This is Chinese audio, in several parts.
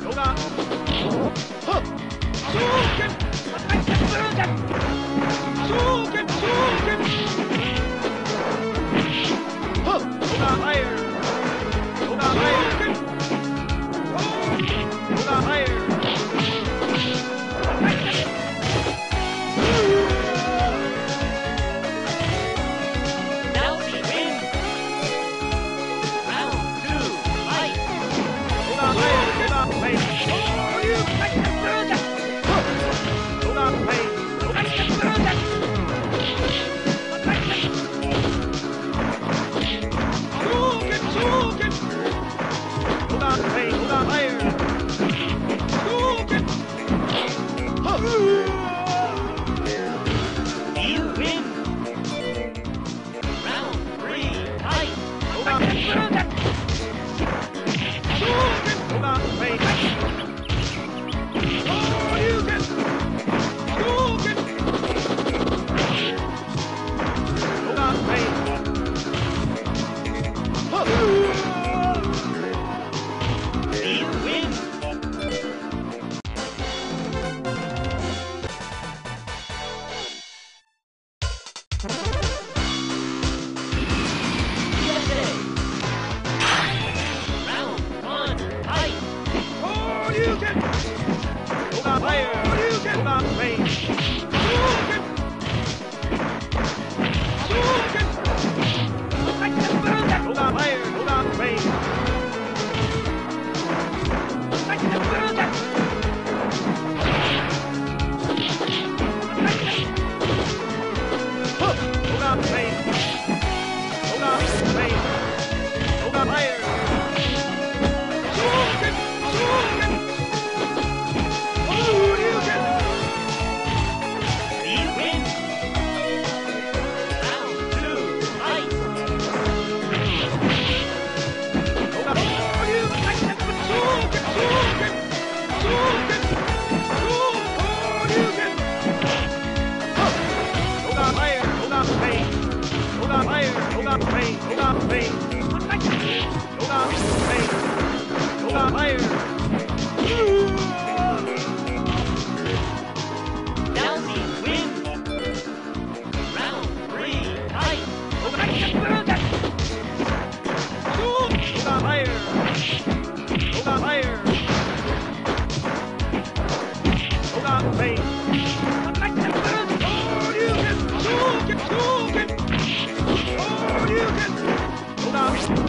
走吧，哼，苏健，哎，苏健，苏健，苏健。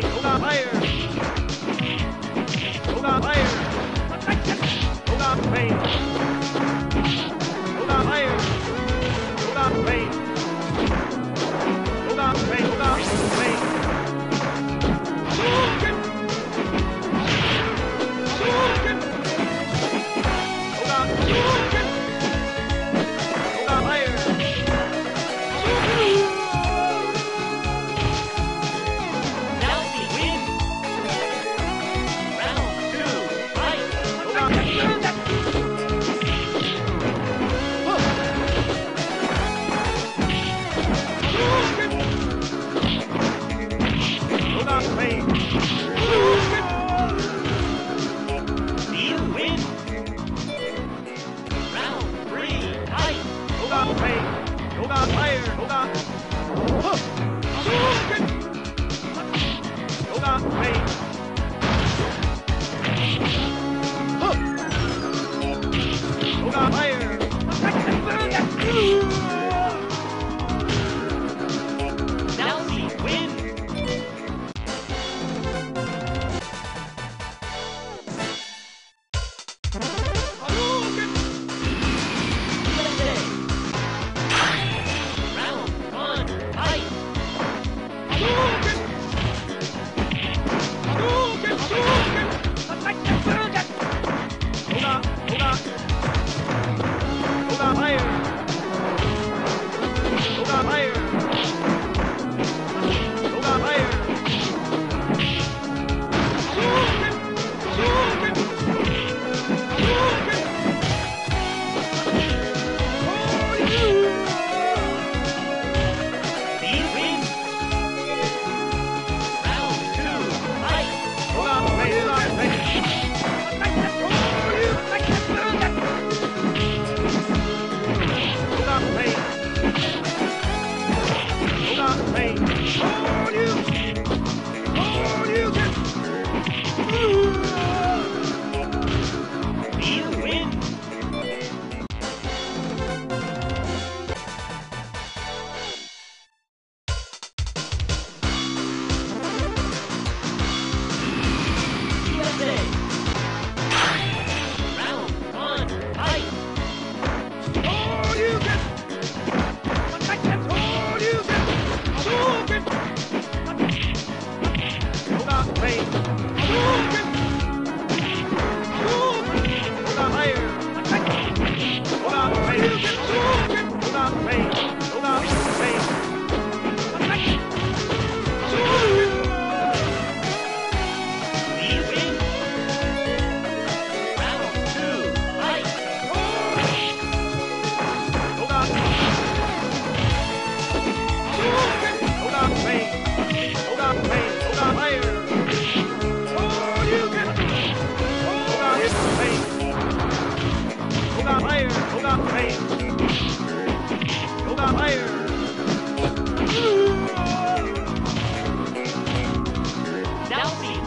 Play,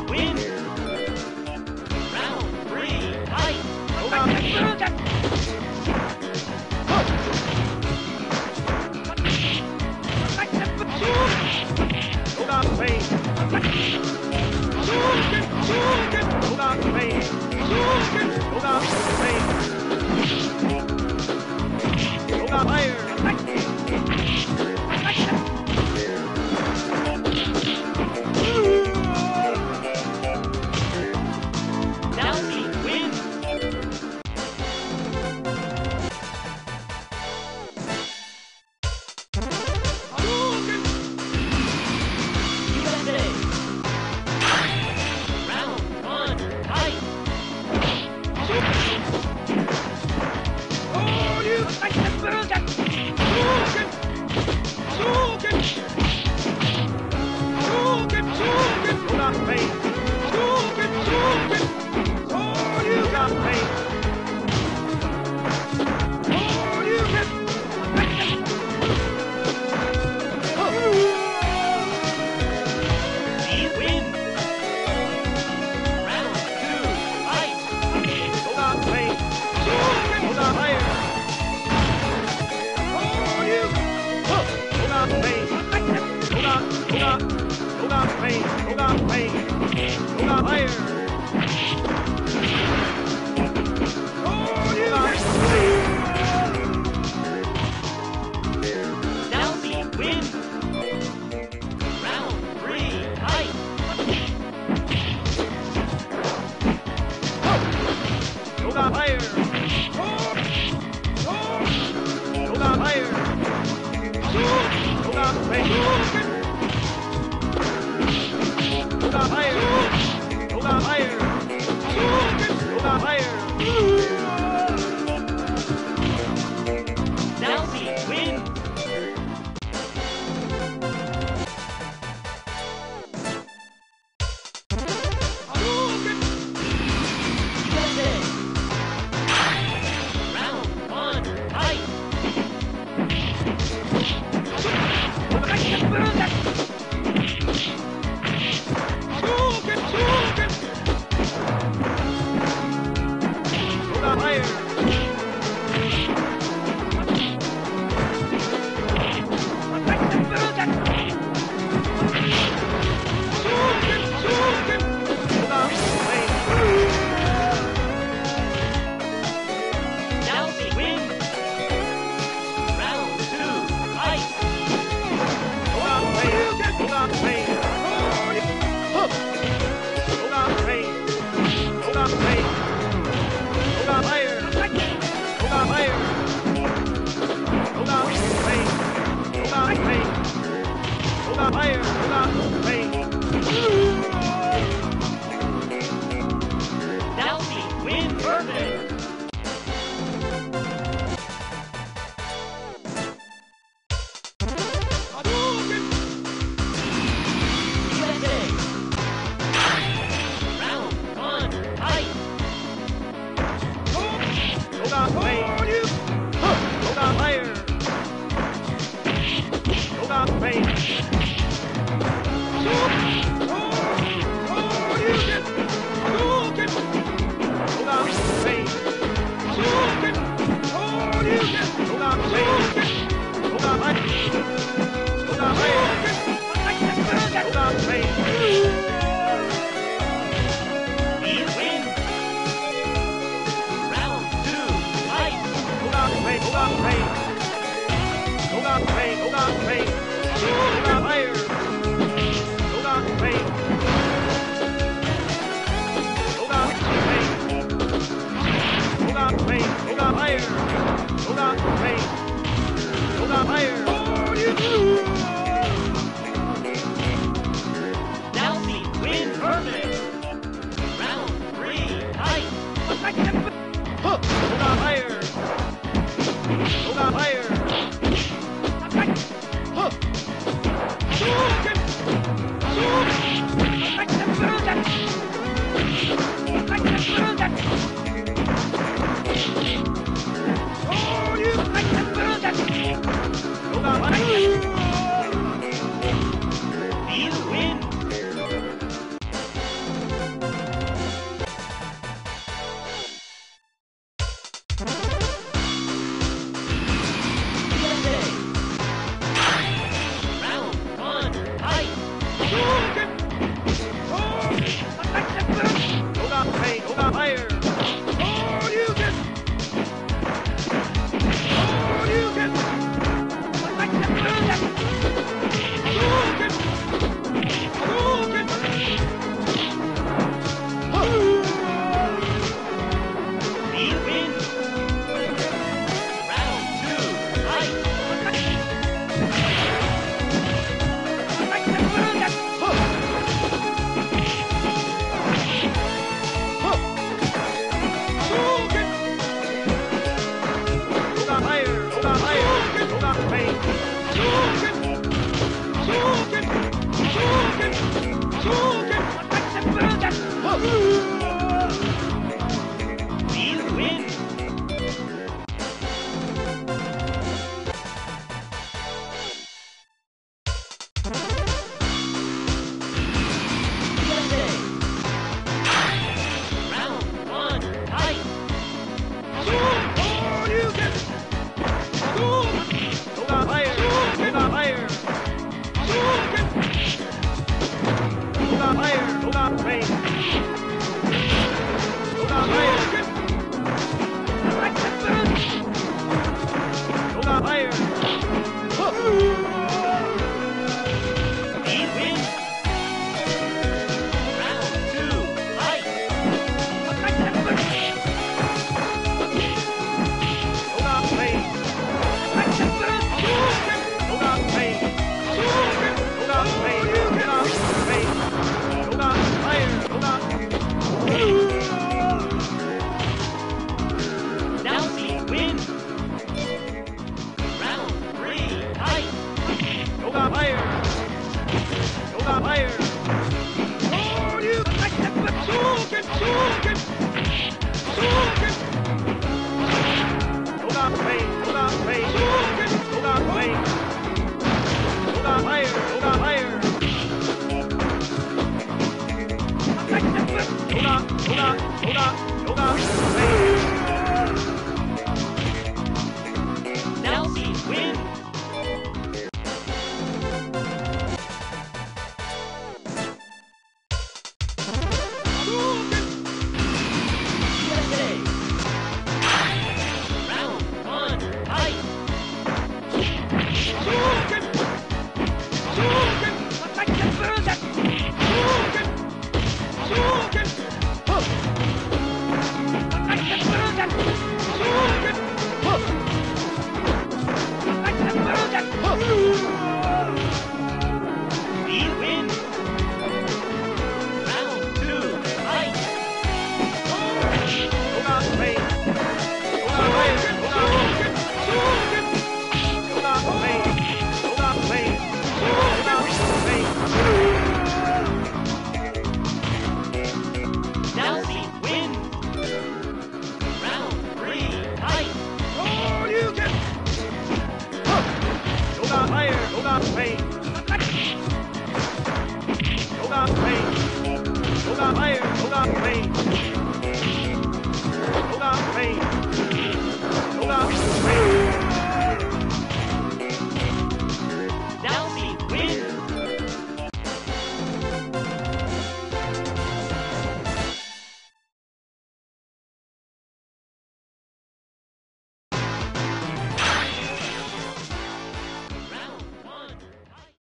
wind. higher! Fire.